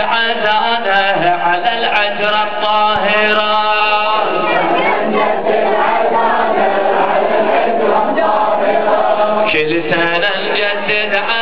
عزانه على العشرة الطاهرة سنة نجدد عزانه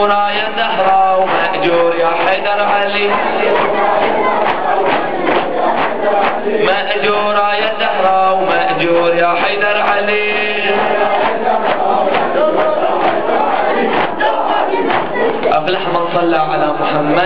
منصورة يا زهرة ومأجور يا حيدر علي. مأجورة يا زهرة ومأجور يا حيدر علي. أفلح من صلى على محمد.